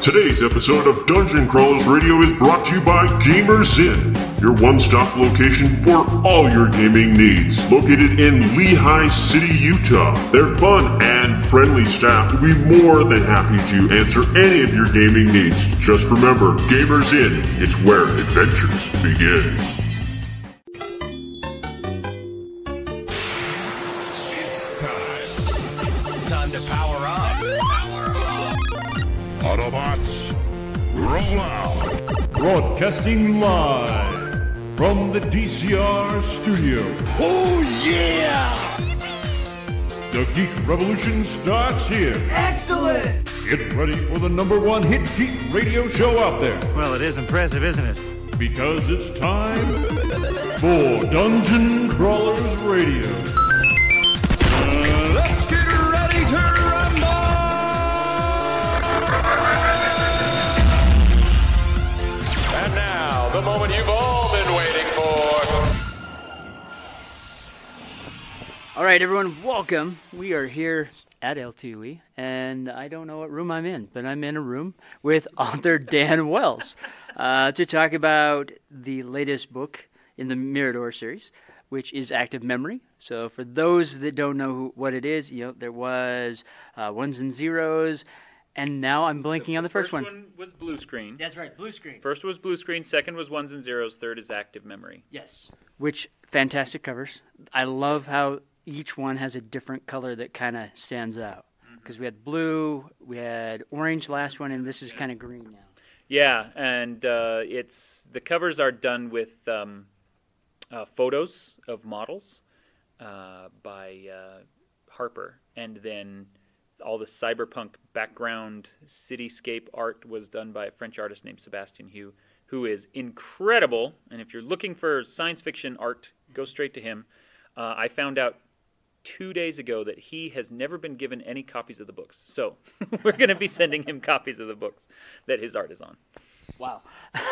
Today's episode of Dungeon Crawlers Radio is brought to you by Gamers Inn, your one stop location for all your gaming needs. Located in Lehi City, Utah, their fun and friendly staff will be more than happy to answer any of your gaming needs. Just remember, Gamers Inn, it's where adventures begin. Roll! Broadcasting live from the DCR studio. Oh yeah! The Geek Revolution starts here. Excellent! Get ready for the number one hit geek radio show out there Well, it is impressive, isn't it? because it's time for Dungeon Crawlers Radio. Moment you've all been waiting for. All right, everyone, welcome. We are here at LTUE, and I don't know what room I'm in, but I'm in a room with author Dan Wells uh, to talk about the latest book in the Mirador series, which is Active Memory. So, for those that don't know who, what it is, you know, there was uh, ones and zeros, and now I'm blanking on the first, one. One was blue screen. That's right, blue screen. First was blue screen. Second was ones and zeros. Third is active memory. Yes. Which fantastic covers. I love how each one has a different color that kind of stands out. Because we had blue, we had orange last one, and this is kind of green now. Yeah, and uh, it's the covers are done with um, uh, photos of models uh, by uh, Harper, and then all the cyberpunk background cityscape art was done by a French artist named Sebastian Hue, who is incredible. And if you're looking for science fiction art, go straight to him. Uh, I found out two days ago that he has never been given any copies of the books. So we're going to be sending him copies of the books that his art is on. Wow.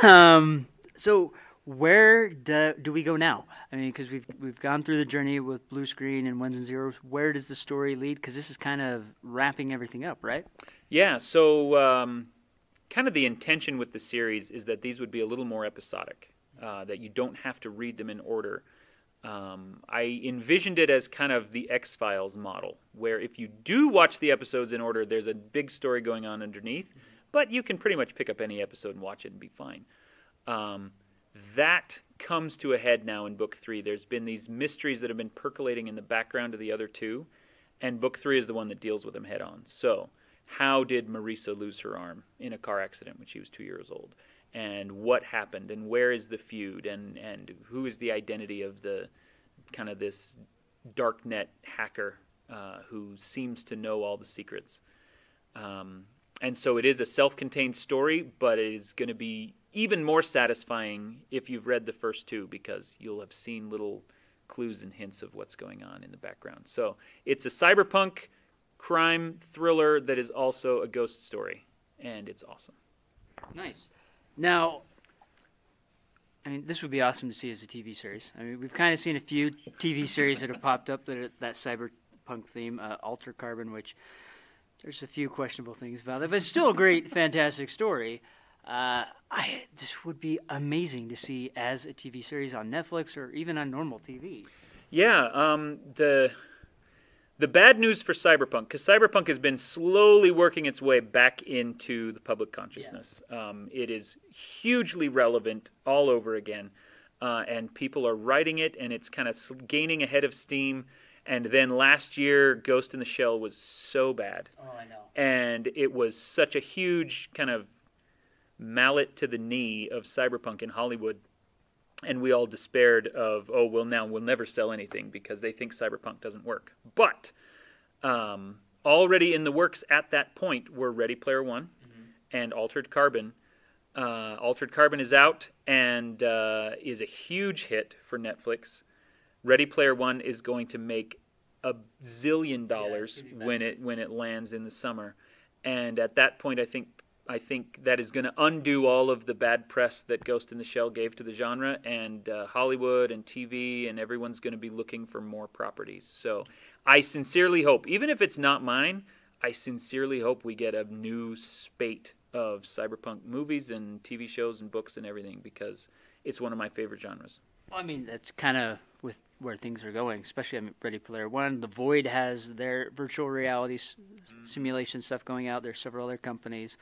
Um, so where do, do we go now? I mean, because we've we've gone through the journey with blue screen and ones and zeros. Where does the story lead? Because this is kind of wrapping everything up, right? Yeah, so um, kind of the intention with the series is that these would be a little more episodic, uh, that you don't have to read them in order. Um, I envisioned it as kind of the X Files model, where if you do watch the episodes in order, there's a big story going on underneath, but you can pretty much pick up any episode and watch it and be fine. Um, that comes to a head now in book three. There's been these mysteries that have been percolating in the background of the other two, and book three is the one that deals with them head on. So, how did Marisa lose her arm in a car accident when she was two years old? And what happened? And where is the feud? And and who is the identity of the kind of this darknet hacker uh, who seems to know all the secrets? Um, and so it is a self-contained story, but it is going to be even more satisfying if you've read the first two because you'll have seen little clues and hints of what's going on in the background. So it's a cyberpunk crime thriller that is also a ghost story, and it's awesome. Nice. Now, I mean, this would be awesome to see as a TV series. I mean, we've kind of seen a few TV series that have popped up that are that cyberpunk theme, uh, Altered Carbon, which there's a few questionable things about it, but it's still a great, fantastic story. Uh, I this would be amazing to see as a TV series on Netflix or even on normal TV. Yeah, um, the the bad news for cyberpunk because cyberpunk has been slowly working its way back into the public consciousness. Um, it is hugely relevant all over again, uh, and people are writing it, and it's kind of gaining a head of steam. And then last year, Ghost in the Shell was so bad, Oh, I know. and it was such a huge kind of mallet to the knee of cyberpunk in Hollywood and we all despaired of oh well now we'll never sell anything because they think cyberpunk doesn't work. But um, already in the works at that point were ready player one and altered carbon. Uh, altered carbon is out and uh, is a huge hit for netflix. Ready player one is going to make a zillion dollars gonna when it when it lands in the summer. And at that point i think I think that is going to undo all of the bad press that Ghost in the Shell gave to the genre, and uh, Hollywood and TV, and everyone's going to be looking for more properties. So I sincerely hope, even if it's not mine, I sincerely hope we get a new spate of cyberpunk movies and TV shows and books and everything because it's one of my favorite genres. Well, I mean, that's kind of with where things are going, especially I mean, Ready Player One. The Void has their virtual reality s- simulation stuff going out. There's several other companies.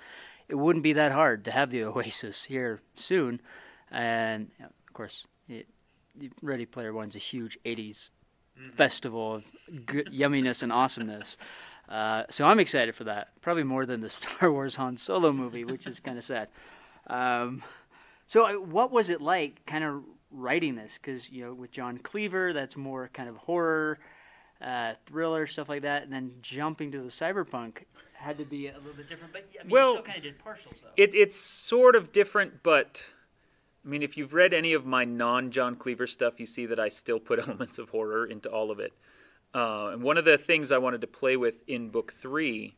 It wouldn't be that hard to have the Oasis here soon, and of course, it, Ready Player One's a huge '80s festival of good, yumminess and awesomeness. Uh, so I'm excited for that, probably more than the Star Wars Han Solo movie, which is kind of sad. Um, so, uh, what was it like, kind of writing this? Because you know, with John Cleaver, that's more kind of horror, uh, thriller stuff like that, and then jumping to the cyberpunk had to be a little bit different. But I mean, Well, you still kind of did partials though. It, it's sort of different, but I mean, if you've read any of my non John Cleaver stuff, you see that I still put elements of horror into all of it. Uh, and one of the things I wanted to play with in book three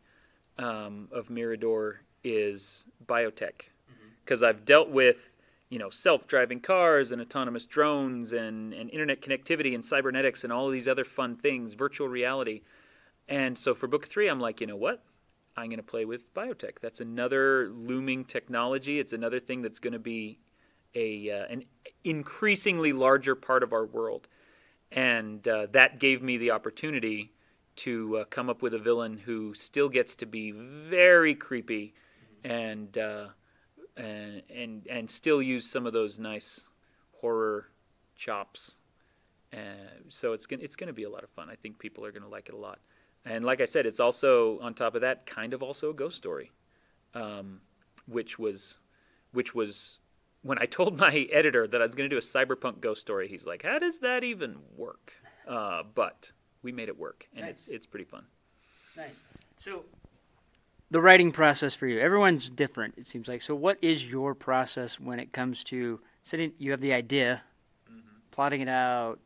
um, of Mirador is biotech, because I've dealt with you know self-driving cars and autonomous drones and, and internet connectivity and cybernetics and all of these other fun things, virtual reality. And so for book three, I'm like, you know what? I'm going to play with biotech. That's another looming technology. It's another thing that's going to be a uh, an increasingly larger part of our world, and uh, that gave me the opportunity to uh, come up with a villain who still gets to be very creepy, and uh, and and and still use some of those nice horror chops. So it's gonna it's gonna be a lot of fun. I think people are gonna like it a lot. And like I said, it's also on top of that kind of also a ghost story, um, which was which was when I told my editor that I was going to do a cyberpunk ghost story. He's like, "How does that even work?" Uh, but we made it work, and it's Nice. it's pretty fun. Nice. So, the writing process for you, everyone's different, it seems like. So, what is your process when it comes to sitting? You have the idea, plotting it out,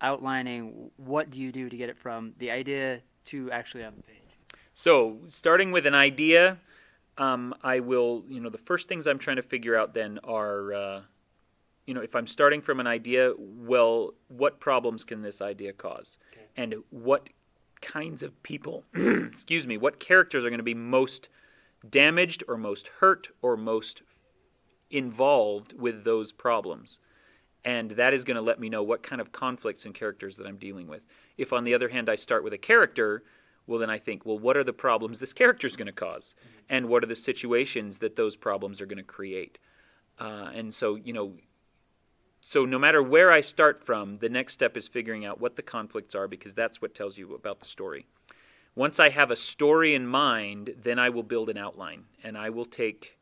outlining. What do you do to get it from the idea to actually on the page? So, starting with an idea, um, I will, you know, the first things I'm trying to figure out then are, uh, you know, if I'm starting from an idea, well, what problems can this idea cause? And what kinds of people, excuse me, what characters are going to be most damaged or most hurt or most involved with those problems? And that is going to let me know what kind of conflicts and characters that I'm dealing with. If, on the other hand, I start with a character, well, then I think, well, what are the problems this character is going to cause, and what are the situations that those problems are going to create? Uh, and so, you know, so no matter where I start from, the next step is figuring out what the conflicts are because that's what tells you about the story. Once I have a story in mind, then I will build an outline, and I will take,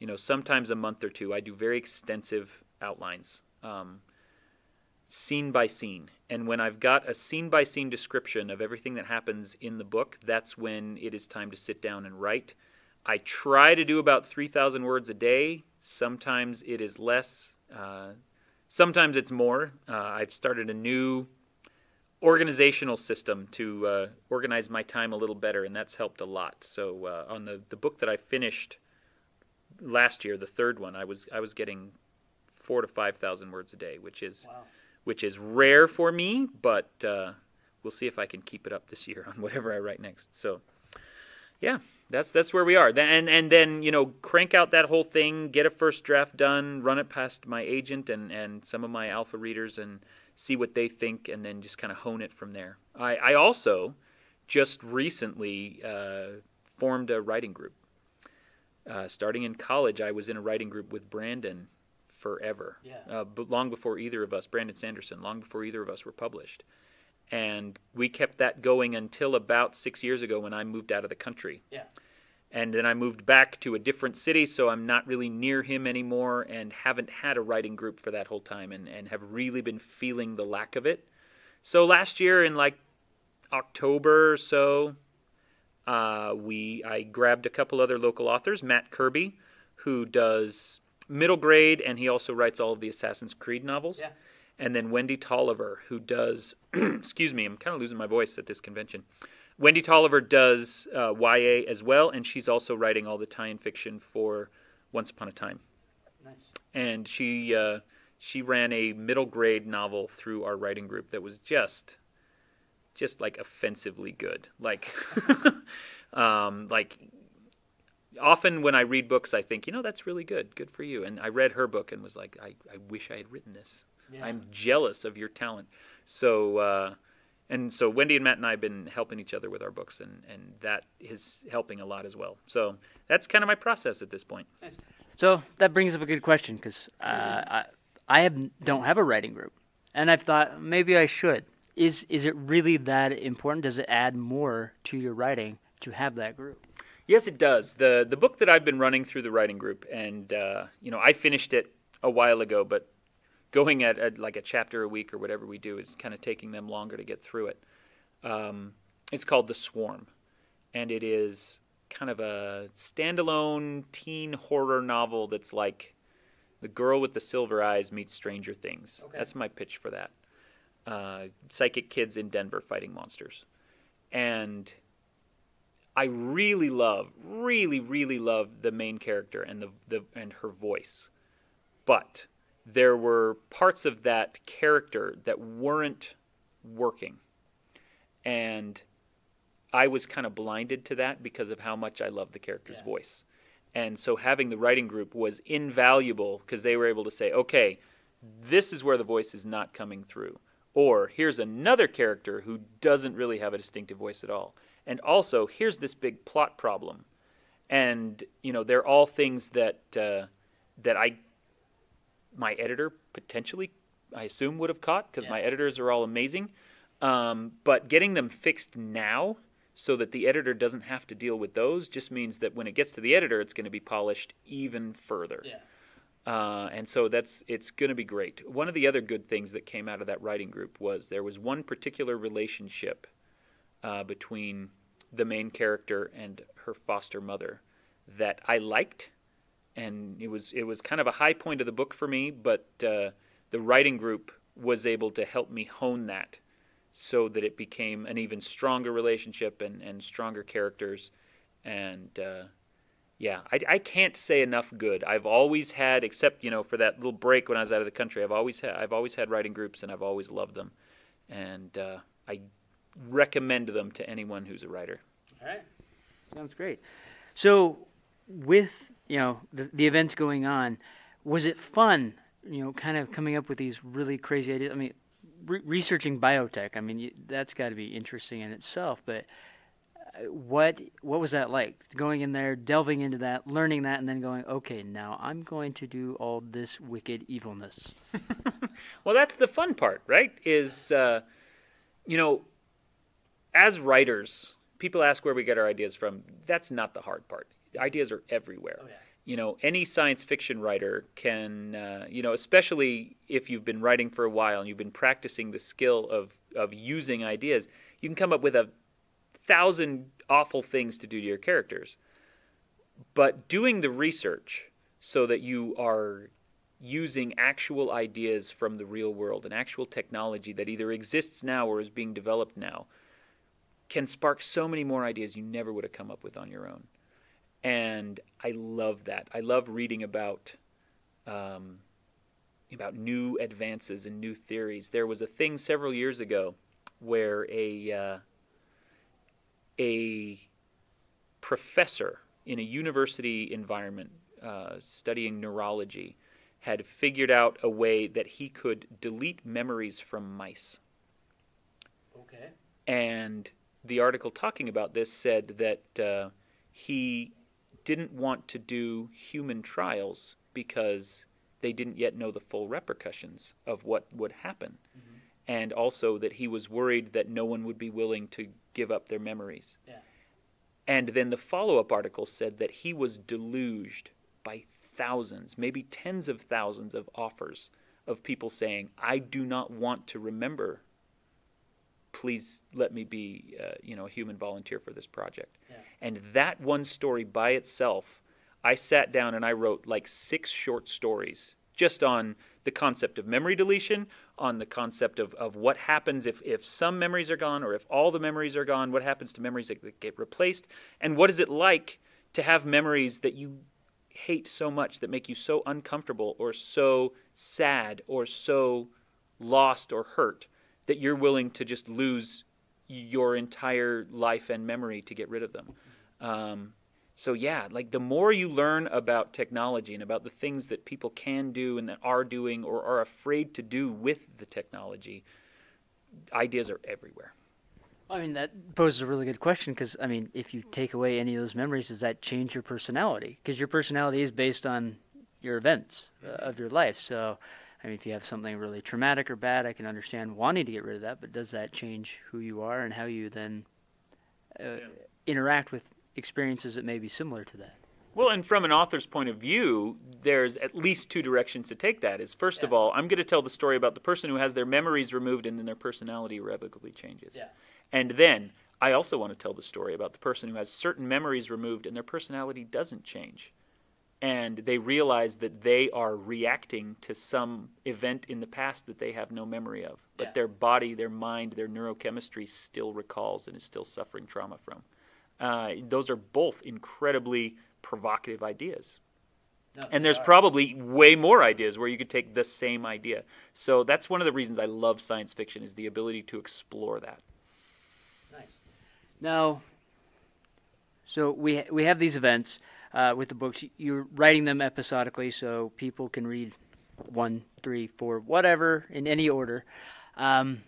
you know, sometimes a month or two. I do very extensive outlines um, scene by scene. And when I've got a scene by scene description of everything that happens in the book, that's when it is time to sit down and write. I try to do about 3,000 words a day. Sometimes it is less, uh, sometimes it's more. Uh, I've started a new organizational system to uh, organize my time a little better, and that's helped a lot. So uh, on the, the book that I finished last year, the third one, I was I was getting four to five thousand words a day, which is which is rare for me, but uh, we'll see if I can keep it up this year on whatever I write next. So, yeah, that's that's where we are. Then and and then you know crank out that whole thing, get a first draft done, run it past my agent and and some of my alpha readers, and see what they think, and then just kind of hone it from there. I I also just recently uh, formed a writing group. Uh, starting in college, I was in a writing group with Brandon forever. Yeah. Uh, but long before either of us, Brandon Sanderson, long before either of us were published. And we kept that going until about six years ago when I moved out of the country. Yeah. And then I moved back to a different city, so I'm not really near him anymore and haven't had a writing group for that whole time and, and have really been feeling the lack of it. So last year in like October or so, uh, we I grabbed a couple other local authors, Matt Kirby, who does middle grade, and he also writes all of the Assassin's Creed novels. Yeah. And then Wendy Toliver, who does, excuse me, I'm kind of losing my voice at this convention. Wendy Toliver does uh, YA as well, and she's also writing all the tie-in fiction for Once Upon a Time. Nice. And she uh, she ran a middle grade novel through our writing group that was just just like offensively good, like um, like often when I read books, I think, you know, that's really good. Good for you. And I read her book and was like, I, I wish I had written this. I'm jealous of your talent. So, uh, and so Wendy and Matt and I have been helping each other with our books, and, and that is helping a lot as well. So that's kind of my process at this point. So that brings up a good question because uh, I, I have, don't have a writing group, and I've thought maybe I should. Is is it really that important? Does it add more to your writing to have that group? Yes, it does. the The book that I've been running through the writing group, and uh, you know, I finished it a while ago, but going at, at like a chapter a week or whatever we do is kind of taking them longer to get through it. Um, it's called The Swarm, and it is kind of a standalone teen horror novel that's like The Girl with the Silver Eyes meets Stranger Things. That's my pitch for that. Uh, psychic kids in Denver fighting monsters. And I really love, really, really love the main character and the, the and her voice. But there were parts of that character that weren't working. And I was kind of blinded to that because of how much I love the character's voice. And so having the writing group was invaluable because they were able to say, okay, this is where the voice is not coming through. Or here's another character who doesn't really have a distinctive voice at all. And also, here's this big plot problem. And, you know, they're all things that, uh, that I, my editor potentially, I assume, would have caught because my editors are all amazing. Um, but getting them fixed now so that the editor doesn't have to deal with those just means that when it gets to the editor, it's going to be polished even further. Uh, and so that's it's going to be great. One of the other good things that came out of that writing group was there was one particular relationship uh, between the main character and her foster mother that I liked, and it was it was kind of a high point of the book for me. But uh, the writing group was able to help me hone that so that it became an even stronger relationship and, and stronger characters. And uh, yeah, I, I can't say enough good. I've always had, except you know for that little break when I was out of the country, I've always had I've always had writing groups and I've always loved them, and uh, I recommend them to anyone who's a writer. All right. Sounds great. So, with you know the, the events going on, was it fun? You know, kind of coming up with these really crazy ideas. I mean, re- researching biotech. I mean, you, that's got to be interesting in itself. But uh, what what was that like? Going in there, delving into that, learning that, and then going, okay, now I'm going to do all this wicked evilness. Well, that's the fun part, right? Is uh, you know, as writers, people ask where we get our ideas from. That's not the hard part. Ideas are everywhere. You know, any science fiction writer can, uh, you know, especially if you've been writing for a while and you've been practicing the skill of of using ideas, you can come up with a thousand awful things to do to your characters. But doing the research so that you are using actual ideas from the real world and actual technology that either exists now or is being developed now can spark so many more ideas you never would have come up with on your own. And I love that. I love reading about um, about new advances and new theories. There was a thing several years ago where a uh, a professor in a university environment uh, studying neurology had figured out a way that he could delete memories from mice. Okay. And the article talking about this said that uh, he didn't want to do human trials because they didn't yet know the full repercussions of what would happen. And also that he was worried that no one would be willing to give up their memories. Yeah. And then the follow up article said that he was deluged by thousands, maybe tens of thousands of offers of people saying, I do not want to remember. Please let me be, uh, you know, a human volunteer for this project. And that one story by itself, I sat down and I wrote like six short stories just on the concept of memory deletion, on the concept of, of what happens if, if some memories are gone or if all the memories are gone, what happens to memories that get replaced, and what is it like to have memories that you hate so much, that make you so uncomfortable or so sad or so lost or hurt that you're willing to just lose your entire life and memory to get rid of them. Um, So yeah, like the more you learn about technology and about the things that people can do and that are doing or are afraid to do with the technology, ideas are everywhere. I mean, that poses a really good question because, I mean, if you take away any of those memories, does that change your personality? Because your personality is based on your events uh, of your life. So, I mean, if you have something really traumatic or bad, I can understand wanting to get rid of that, but does that change who you are and how you then uh, interact with experiences that may be similar to that? Well, and from an author's point of view, there's at least two directions to take that. Is first of all, I'm going to tell the story about the person who has their memories removed and then their personality irrevocably changes. Yeah. And then I also want to tell the story about the person who has certain memories removed and their personality doesn't change. And they realize that they are reacting to some event in the past that they have no memory of, but Yeah. their body, their mind, their neurochemistry still recalls and is still suffering trauma from. Uh, those are both incredibly provocative ideas. And there's probably way more ideas where you could take the same idea. So that's one of the reasons I love science fiction is the ability to explore that. Nice. Now, so we we have these events uh, with the books. You're writing them episodically, so people can read one, three, four, whatever in any order. Um,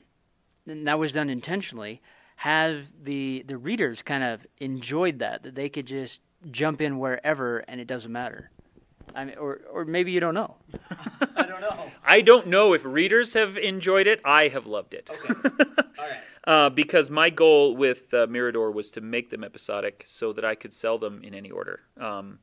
and that was done intentionally. Have the the readers kind of enjoyed that that they could just jump in wherever and it doesn't matter. I mean, or or maybe you don't know. I don't know. I don't know if readers have enjoyed it. I have loved it. Right. Uh, because my goal with uh, Mirador was to make them episodic so that I could sell them in any order. Um,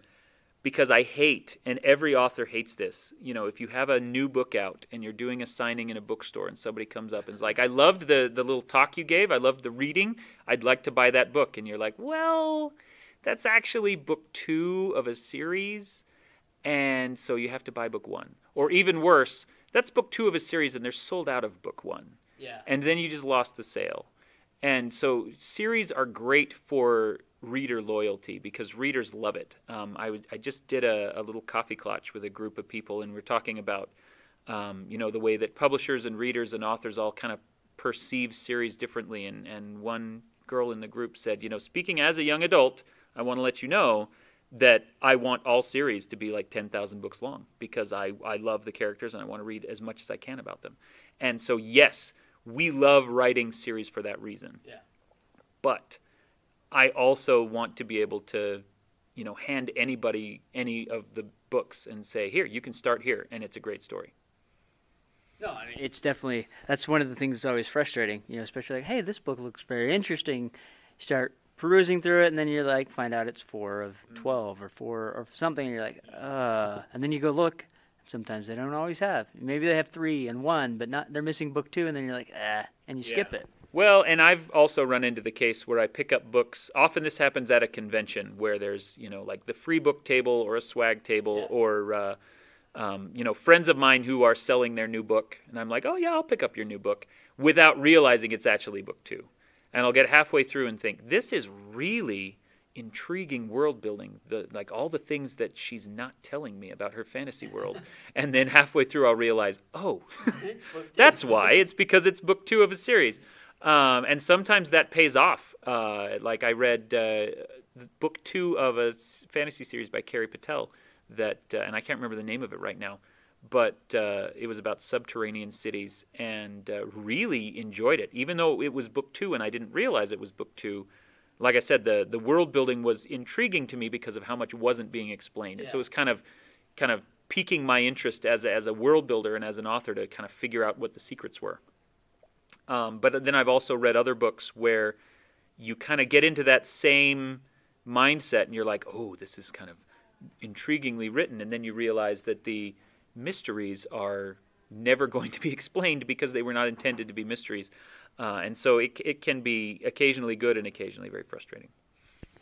because I hate, and every author hates this. You know, if you have a new book out and you're doing a signing in a bookstore, and somebody comes up and is like, "I loved the the little talk you gave. I loved the reading. I'd like to buy that book," and you're like, "Well, that's actually book two of a series." and so you have to buy book one. Or even worse, that's book two of a series and they're sold out of book one. Yeah. And then you just lost the sale. And so series are great for reader loyalty because readers love it. Um, I, I just did a, a little coffee clutch with a group of people and we're talking about, um, you know, the way that publishers and readers and authors all kind of perceive series differently. And, and one girl in the group said, you know, speaking as a young adult, I want to let you know that I want all series to be like 10,000 books long because I, I love the characters and I want to read as much as I can about them. And so, yes, we love writing series for that reason. Yeah. But I also want to be able to, you know, hand anybody any of the books and say, here, you can start here, and it's a great story. No, I mean it's definitely that's one of the things that's always frustrating. You know, especially like, hey, this book looks very interesting. You start perusing through it, and then you're like, find out it's four of twelve or four or something, and you're like, uh, and then you go look. Sometimes they don't always have. Maybe they have three and one, but not. They're missing book two, and then you're like, ah, and you skip Yeah. it. Well, and I've also run into the case where I pick up books. Often this happens at a convention where there's, you know, like the free book table or a swag table Yeah. or, uh, um, you know, friends of mine who are selling their new book. And I'm like, oh, yeah, I'll pick up your new book without realizing it's actually book two. And I'll get halfway through and think, this is really intriguing world building the like all the things that she's not telling me about her fantasy world and then halfway through i'll realize oh that's why. It's because it's book two of a series. Um, and sometimes that pays off. Uh, like I read uh, book two of a s- fantasy series by Carrie Patel, that, uh, and I can't remember the name of it right now, but uh, it was about subterranean cities and uh, really enjoyed it. Even though it was book two and I didn't realize it was book two, like I said, the, the world building was intriguing to me because of how much wasn't being explained. And so it was kind of kind of piquing my interest as a, as a world builder and as an author to kind of figure out what the secrets were. Um, but then I've also read other books where you kind of get into that same mindset and you're like, oh, this is kind of intriguingly written. And then you realize that the mysteries are never going to be explained because they were not intended to be mysteries. Uh, and so it, it can be occasionally good and occasionally very frustrating.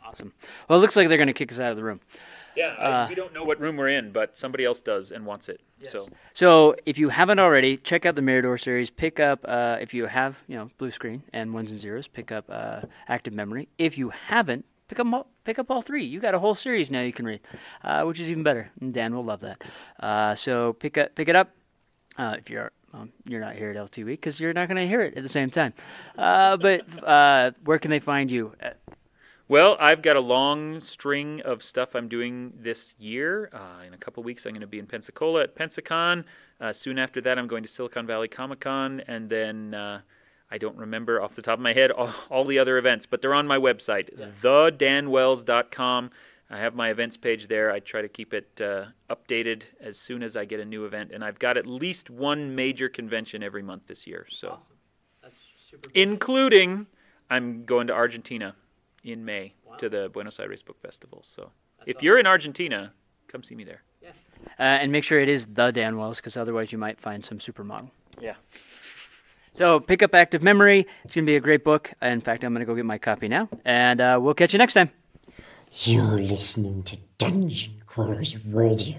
Awesome. Well, it looks like they're going to kick us out of the room. Yeah, I, we don't know what room we're in, but somebody else does and wants it. So So if you haven't already, check out the Mirador series. Pick up uh, if you have, you know, blue screen and ones and zeros. Pick up uh, Active Memory. If you haven't, pick up all, pick up all three. You got a whole series now you can read, uh, which is even better. And Dan will love that. Uh, so pick up pick it up. Uh, if you're um, you're not here at LTUE because you're not going to hear it at the same time. Uh, but uh, where can they find you? Well, I've got a long string of stuff I'm doing this year. Uh, in a couple weeks, I'm going to be in Pensacola at Pensacon. Uh, soon after that, I'm going to Silicon Valley Comic Con, and then uh, I don't remember off the top of my head all, all the other events, but they're on my website, thedanwells.com. I have my events page there. I try to keep it uh, updated as soon as I get a new event, and I've got at least one major convention every month this year. So, including I'm going to Argentina in May to the Buenos Aires Book Festival. So, if you're in Argentina, come see me there. Uh, and make sure it is the Dan Wells, because otherwise you might find some supermodel. Yeah. So pick up Active Memory. It's going to be a great book. In fact, I'm going to go get my copy now. And uh, we'll catch you next time. You're listening to Dungeon Crawlers Radio.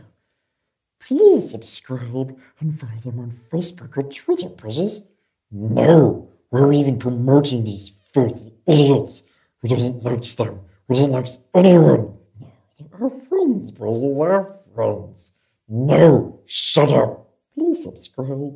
Please subscribe and follow them on Facebook or Twitter, precious. No, we're even promoting these filthy idiots. Who doesn't like them? Who doesn't like anyone? No, they're our friends, precious, our friends. No, shut up. Please subscribe.